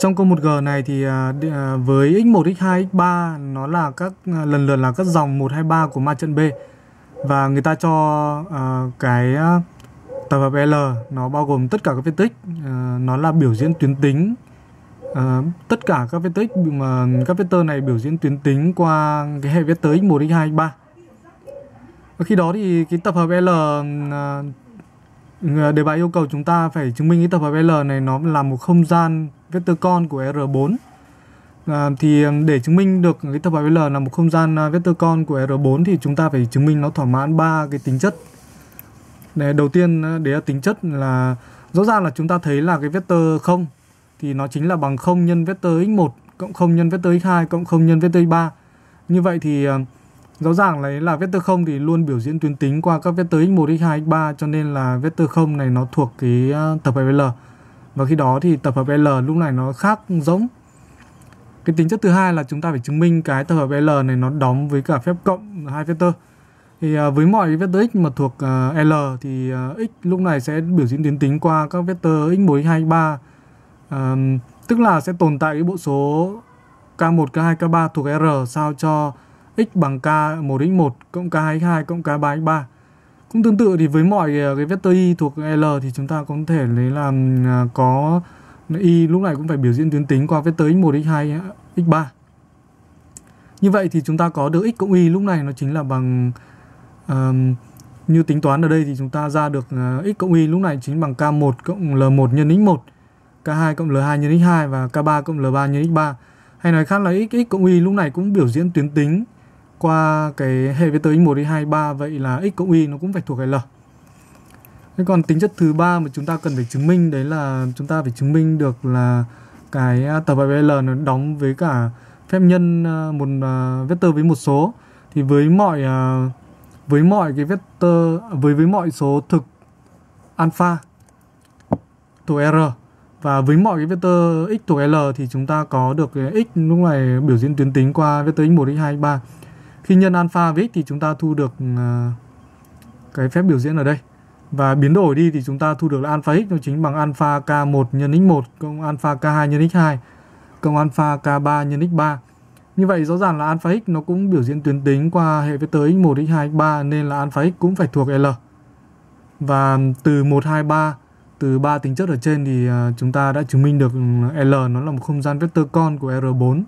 trong câu 1G này thì à, à, với x1, x2, x3 nó là các à, lần lượt là các dòng 1, 2, 3 của ma trận B. Và người ta cho uh, cái tập hợp L nó bao gồm tất cả các phân tích. Uh, nó là biểu diễn tuyến tính. Uh, tất cả các phân tích mà các vector này biểu diễn tuyến tính qua cái hệ vector x1, x2, x3 và khi đó thì cái tập hợp L uh, đề bài yêu cầu chúng ta phải chứng minh cái tập hợp L này nó là một không gian vector con của R4 À, thì để chứng minh được cái tập hợp L là một không gian à, vector con của R4 thì chúng ta phải chứng minh nó thỏa mãn ba cái tính chất. Để đầu tiên à, đấy là tính chất là rõ ràng là chúng ta thấy là cái vector 0 thì nó chính là bằng 0 nhân vector x1 cộng 0 nhân vector x2 cộng 0 nhân vector x3. Như vậy thì rõ ràng là là vector 0 thì luôn biểu diễn tuyến tính qua các vector x1, x2, x3 cho nên là vector 0 này nó thuộc cái à, tập hợp L. Và khi đó thì tập hợp L lúc này nó khác giống. Cái tính chất thứ hai là chúng ta phải chứng minh cái tập hợp L này nó đóng với cả phép cộng hai vector. Thì à, với mọi vector x mà thuộc à, L thì à, x lúc này sẽ biểu diễn tuyến tính qua các vector x1, x2, x3 uh, tức là sẽ tồn tại cái bộ số k1, k2, k3 thuộc R sao cho x bằng k1 x1 cộng k2 x2 cộng k3 x3 cũng tương tự thì với mọi ờ, cái vector y thuộc L thì chúng ta có thể lấy làm à, có y lúc này cũng phải biểu diễn tuyến tính qua vector x1, x2, x3. Như vậy thì chúng ta có được x cộng y lúc này nó chính là bằng um, như tính toán ở đây thì chúng ta ra được ờ, x cộng y lúc này chính bằng k1 cộng l1 nhân x1, k2 cộng l2 nhân x2 và k3 cộng l3 nhân x3. Hay nói khác là x, x cộng y lúc này cũng biểu diễn tuyến tính qua cái hệ vector x1, x2, 3 vậy là x cộng y nó cũng phải thuộc cái L. Thế còn tính chất thứ ba mà chúng ta cần phải chứng minh đấy là chúng ta phải chứng minh được là cái à, tập hợp L nó đóng với cả phép nhân à, một à, vector với một số thì với mọi với mọi cái vector với với mọi số thực alpha thuộc R và với mọi cái vector x thuộc L thì chúng ta có được cái x lúc này biểu diễn tuyến tính qua vector x1, x2, x3. Khi nhân alpha với x thì chúng ta thu được ờ, cái phép biểu diễn ở đây và biến đổi đi thì chúng ta thu được là alpha x nó chính bằng alpha k1 nhân x1 cộng alpha k2 nhân x2 cộng alpha k3 nhân x3. Như vậy rõ ràng là alpha x nó cũng biểu diễn tuyến tính qua hệ vectơ x1, x2, x3 nên là alpha x cũng phải thuộc L. Và từ 1, 2, 3, từ ba tính chất ở trên thì ờ, chúng ta đã chứng minh được ừ, L nó là một không gian vector con của R4.